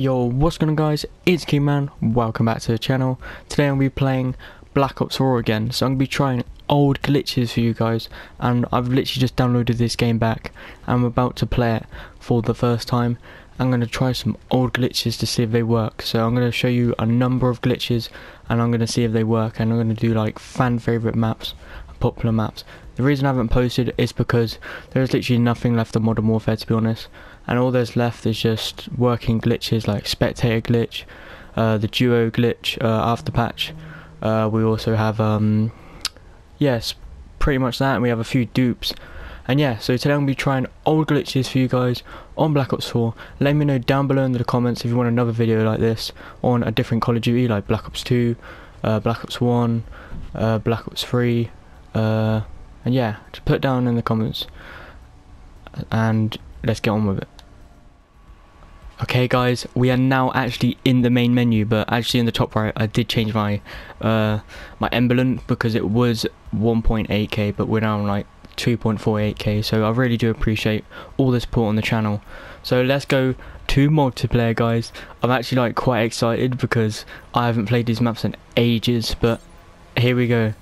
Yo, what's going on guys? It's Kingman, welcome back to the channel. Today I'm going to be playing Black Ops 4 again, so I'm going to be trying old glitches for you guys. And I've literally just downloaded this game back. I'm about to play it for the first time. I'm going to try some old glitches to see if they work. So I'm going to show you a number of glitches and I'm going to see if they work. And I'm going to do like fan favourite maps, popular maps. The reason I haven't posted is because there's literally nothing left of Modern Warfare to be honest and all there's left is just working glitches like spectator glitch, uh, the duo glitch uh, after patch. Uh, we also have um, yes, pretty much that, and we have a few dupes. And yeah, so today I'm gonna be trying old glitches for you guys on Black Ops 4. Let me know down below in the comments if you want another video like this on a different Call of Duty like Black Ops 2, uh, Black Ops 1, uh, Black Ops 3, uh, and yeah, just put down in the comments and let's get on with it. Okay guys, we are now actually in the main menu, but actually in the top right I did change my uh, my emblem because it was 1.8k, but we're now on like 2.48k, so I really do appreciate all the support on the channel. So let's go to multiplayer guys. I'm actually like quite excited because I haven't played these maps in ages, but here we go.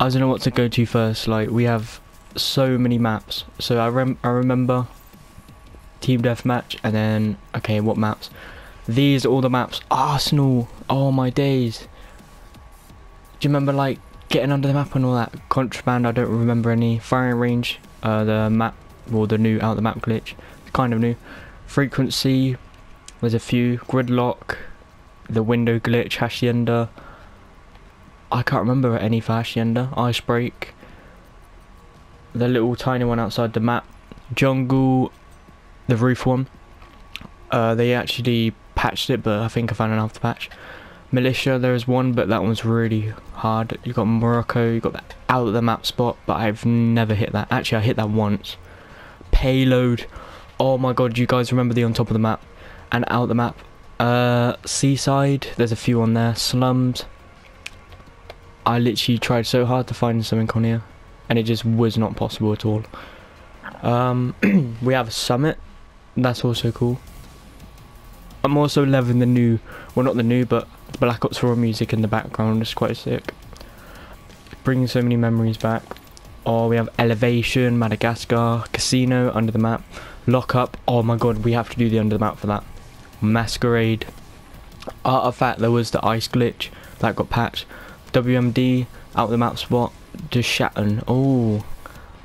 I don't know what to go to first, like we have so many maps. So I, rem I remember team deathmatch, and then okay, what maps? These are all the maps. Arsenal. Oh my days. Do you remember like getting under the map and all that? Contraband. I don't remember any. Firing range. Uh, the map or the new out the map glitch. Kind of new. Frequency. There's a few. Gridlock. The window glitch. Hacienda. I can't remember any for Hacienda. Ice break. The little tiny one outside the map. Jungle the roof one. Uh, they actually patched it, but I think I found an after patch. Militia, there is one, but that one's really hard. You got Morocco, you got that out of the map spot, but I've never hit that. Actually, I hit that once. Payload. Oh my god, you guys remember the on top of the map and out the map? Uh, Seaside, there's a few on there. Slums. I literally tried so hard to find something on here, and it just was not possible at all. Um, we have a Summit, that's also cool. I'm also loving the new, well not the new, but Black Ops 4 music in the background is quite sick. Bringing so many memories back. Oh, we have Elevation, Madagascar, Casino, Under the Map, Lockup. Oh my god, we have to do the Under the Map for that. Masquerade. Artifact, there was the ice glitch that got patched. WMD, out the map spot. Just. Oh,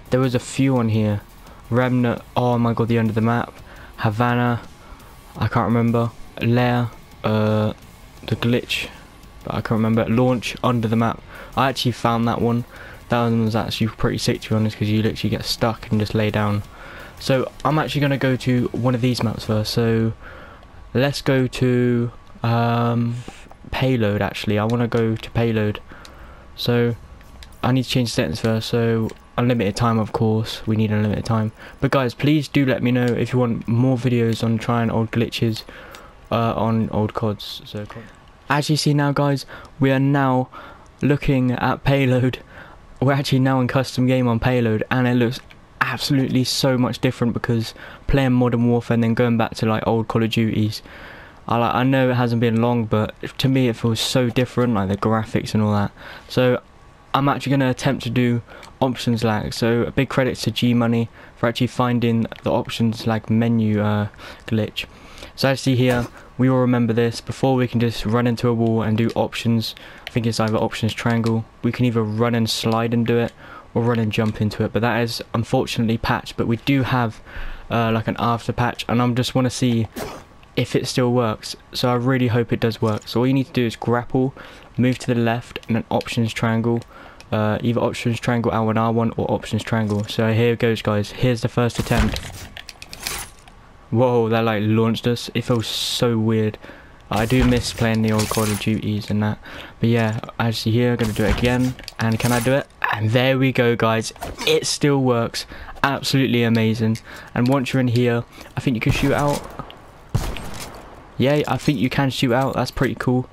there was a few on here. Remnant. Oh my god, the Under the Map. Havana, I can't remember. Lair, uh, the glitch, but I can't remember. Launch under the map. I actually found that one. That one was actually pretty sick to be honest, because you literally get stuck and just lay down. So I'm actually going to go to one of these maps first. So let's go to um, payload. Actually, I want to go to payload. So I need to change settings first. So unlimited time of course. We need unlimited time. But guys please do let me know if you want more videos on trying old glitches uh, on old cods. So as you see now guys we are now looking at payload. We're actually now in custom game on payload and it looks absolutely so much different because playing modern warfare and then going back to like old call of duties I, like, I know it hasn't been long but to me it feels so different like the graphics and all that. So I'm actually going to attempt to do options lag. So a big credit to G Money for actually finding the options lag menu uh, glitch. So as you see here, we all remember this. Before we can just run into a wall and do options. I think it's either options triangle. We can either run and slide and do it, or run and jump into it. But that is unfortunately patched. But we do have uh, like an after patch, and I just want to see if it still works. So I really hope it does work. So all you need to do is grapple, move to the left, and then options triangle uh, either options triangle L1 R1 or options triangle. So here goes guys, here's the first attempt. Whoa, that like launched us. It feels so weird. I do miss playing the old Call of Duties and that. But yeah, as you hear, I'm going to do it again. And can I do it? And there we go guys. It still works. Absolutely amazing. And once you're in here, I think you can shoot out. Yeah, I think you can shoot out. That's pretty cool.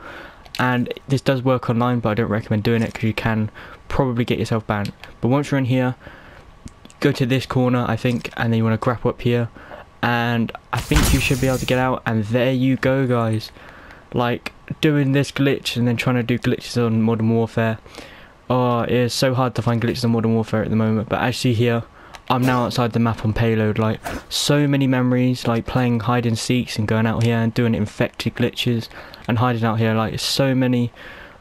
And this does work online but I don't recommend doing it because you can probably get yourself banned. But once you're in here go to this corner I think and then you want to grapple up here. And I think you should be able to get out and there you go guys. Like doing this glitch and then trying to do glitches on Modern Warfare. Oh it is so hard to find glitches on Modern Warfare at the moment but as you see here I'm now outside the map on payload like so many memories like playing hide and seeks and going out here and doing infected glitches and hiding out here like so many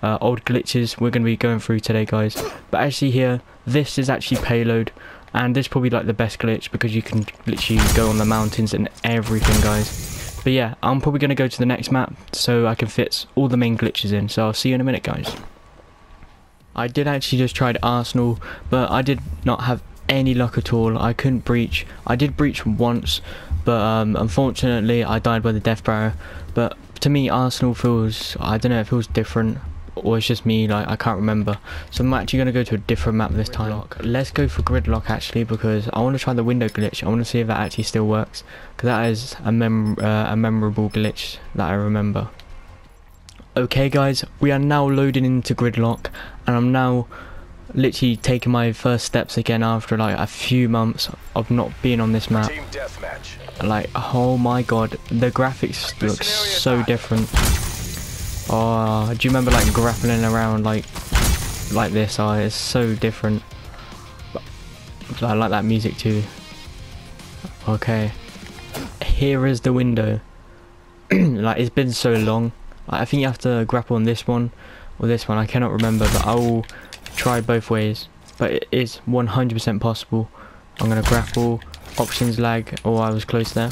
uh, old glitches we're going to be going through today guys. But as you see here this is actually payload and this is probably like the best glitch because you can literally go on the mountains and everything guys. But yeah i'm probably going to go to the next map so i can fit all the main glitches in. So i'll see you in a minute guys. I did actually just try arsenal but i did not have any luck at all. I couldn't breach i did breach once but um, unfortunately i died by the death barrier. But to me arsenal feels i don't know it feels different or it's just me like I can't remember. So I'm actually going to go to a different map this time. Let's go for gridlock actually because I want to try the window glitch. I want to see if that actually still works because that is a, mem uh, a memorable glitch that I remember. Okay guys we are now loading into gridlock and I'm now literally taking my first steps again after like a few months of not being on this map like oh my god the graphics look so different Oh, do you remember like grappling around like like this? Oh, it's so different. I like that music too. Okay. Here is the window. like it's been so long. I think you have to grapple on this one or this one. I cannot remember, but I will try both ways. But it is 100% possible. I'm gonna grapple. Options lag. Oh, I was close there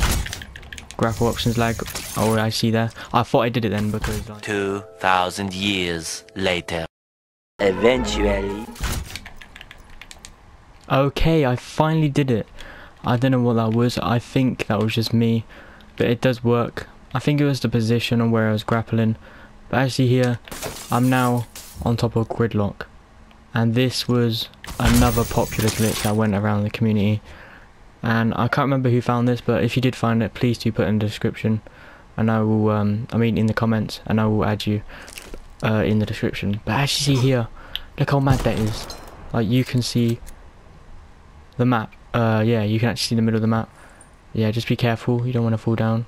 grapple options lag. Oh, I see there. I thought I did it then because... Like... 2,000 years later. Eventually. Okay, I finally did it. I don't know what that was. I think that was just me. But it does work. I think it was the position on where I was grappling. But as you see here, I'm now on top of gridlock. And this was another popular glitch that went around the community. And I can't remember who found this but if you did find it please do put it in the description. And I will um, I mean in the comments and I will add you uh, in the description. But as you see here look how mad that is. Like you can see the map. Uh, yeah you can actually see the middle of the map. Yeah just be careful. You don't want to fall down.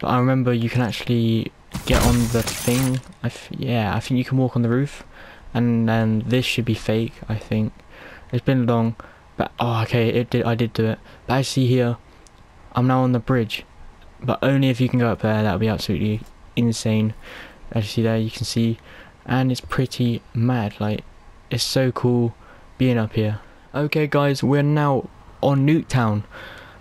But I remember you can actually get on the thing. I yeah I think you can walk on the roof and then this should be fake I think it's been long but oh, okay, it did. I did do it. But I see here, I'm now on the bridge, but only if you can go up there. That would be absolutely insane. As you see there, you can see, and it's pretty mad. Like, it's so cool being up here. Okay, guys, we're now on Nuketown.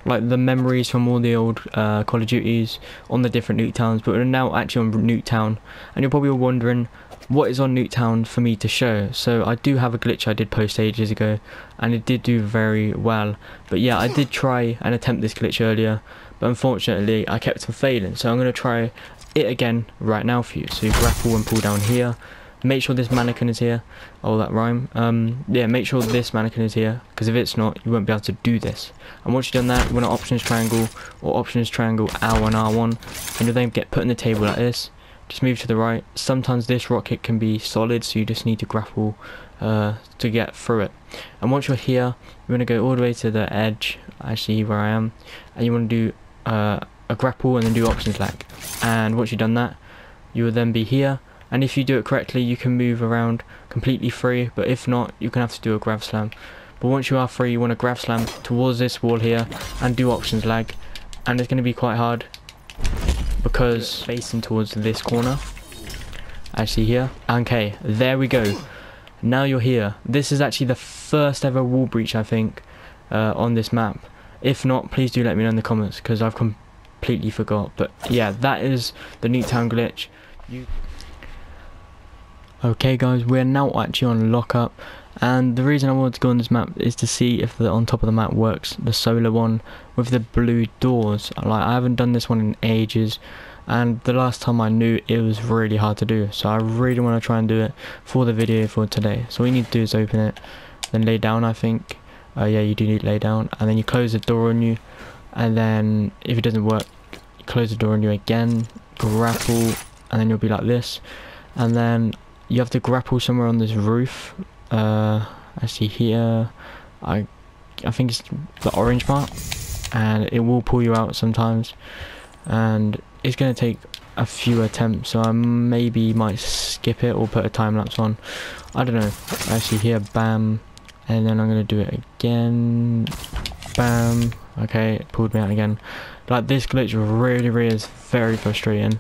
Like the memories from all the old uh, Call of Duties on the different Nuketowns, but we're now actually on Nuketown, and you're probably wondering what is on Nuketown for me to show. So I do have a glitch I did post ages ago and it did do very well. But yeah, I did try and attempt this glitch earlier, but unfortunately I kept on failing. So I'm going to try it again right now for you. So you grapple and pull down here. Make sure this mannequin is here. Oh, that rhyme. Um, yeah, make sure this mannequin is here, because if it's not, you won't be able to do this. And once you've done that, you want to options triangle, or options triangle R1, R1, and you'll then get put in the table like this just move to the right. Sometimes this rocket can be solid, so you just need to grapple uh, to get through it. And once you're here, you want to go all the way to the edge, actually where I am, and you want to do uh, a grapple and then do options lag. And once you've done that, you will then be here. And if you do it correctly, you can move around completely free, but if not, you can have to do a grav slam. But once you are free, you want to grav slam towards this wall here and do options lag. And it's going to be quite hard because facing towards this corner actually here. Okay there we go. Now you're here. This is actually the first ever wall breach I think uh, on this map. If not please do let me know in the comments because I've completely forgot. But yeah that is the Nuketown glitch. You okay guys we're now actually on lockup and the reason I wanted to go on this map is to see if the on top of the map works the solar one with the blue doors. Like I haven't done this one in ages and the last time I knew it was really hard to do so I really want to try and do it for the video for today. So all you need to do is open it then lay down I think. Uh, yeah you do need to lay down and then you close the door on you and then if it doesn't work close the door on you again grapple and then you'll be like this and then you have to grapple somewhere on this roof. Uh, I see here. I I think it's the orange part and it will pull you out sometimes. And it's going to take a few attempts so I maybe might skip it or put a time lapse on. I don't know. Actually here bam. And then I'm going to do it again. Bam. Okay it pulled me out again. Like this glitch really really is very frustrating.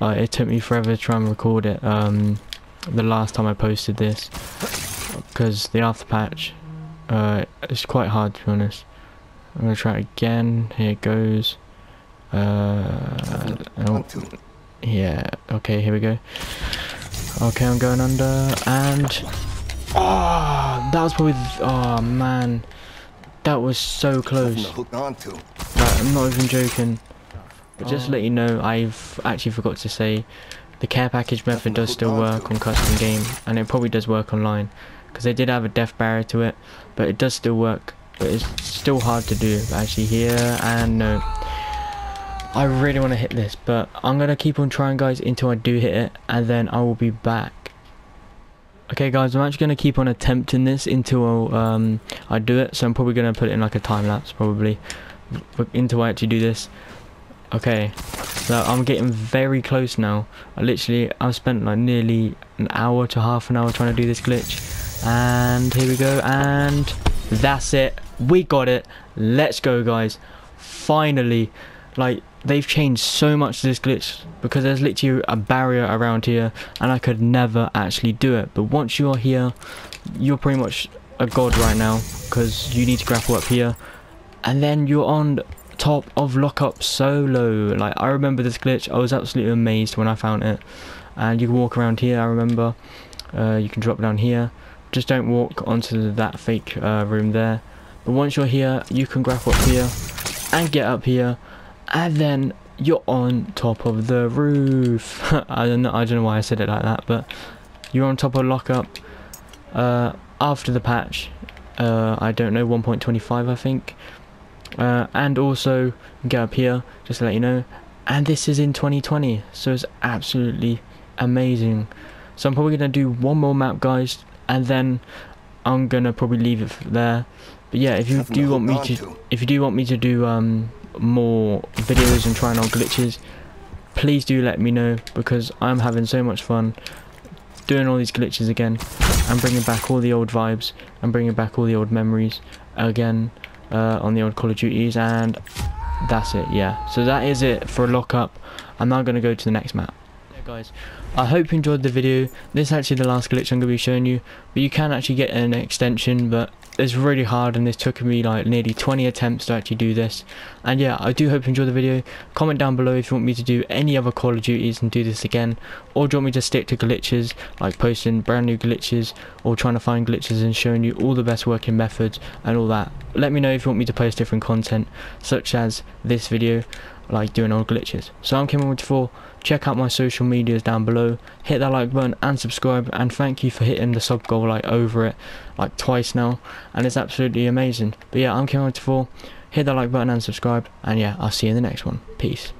Uh, it took me forever to try and record it. Um, the last time I posted this because the after patch uh, it's quite hard to be honest. I'm gonna try it again. Here it goes. Uh, oh, yeah. Okay here we go. Okay I'm going under and oh that was probably oh man. That was so close. Hooked I'm not even joking. But just to let you know I've actually forgot to say the care package method does still work on custom game and it probably does work online because they did have a death barrier to it but it does still work but it's still hard to do actually here and no. I really want to hit this but I'm gonna keep on trying guys until I do hit it and then I will be back. Okay guys I'm actually gonna keep on attempting this until um, I do it so I'm probably gonna put it in like a time lapse probably until I actually do this. Okay so I'm getting very close now. I literally I've spent like nearly an hour to half an hour trying to do this glitch. And here we go and that's it. We got it. Let's go guys. Finally. Like they've changed so much to this glitch because there's literally a barrier around here and I could never actually do it. But once you're here you're pretty much a god right now because you need to grapple up here. And then you're on top of lockup solo. Like I remember this glitch. I was absolutely amazed when I found it. And you can walk around here I remember. Uh, you can drop down here. Just don't walk onto that fake uh, room there. But once you're here you can grab up here and get up here. And then you're on top of the roof. I don't know I don't know why I said it like that but you're on top of lockup uh, after the patch. Uh, I don't know 1.25 I think uh, and also get up here just to let you know. And this is in 2020 so it's absolutely amazing. So I'm probably gonna do one more map guys and then I'm gonna probably leave it there. But yeah if you do want me to to. if you do want me to do um more videos and trying out glitches please do let me know because I'm having so much fun doing all these glitches again and bringing back all the old vibes and bringing back all the old memories again uh, on the old Call of Duties and that's it yeah. So that is it for a lockup. I'm now going to go to the next map. Yeah guys I hope you enjoyed the video. This is actually the last glitch I'm going to be showing you but you can actually get an extension but it's really hard and this took me like nearly 20 attempts to actually do this. And yeah I do hope you enjoyed the video. Comment down below if you want me to do any other Call of Duties and do this again. Or do you want me to stick to glitches like posting brand new glitches or trying to find glitches and showing you all the best working methods and all that. Let me know if you want me to post different content such as this video like doing old glitches. So I'm Kingman124 check out my social medias down below. Hit that like button and subscribe and thank you for hitting the sub goal like over it like twice now and it's absolutely amazing. But yeah I'm Kingman124 hit that like button and subscribe and yeah I'll see you in the next one. Peace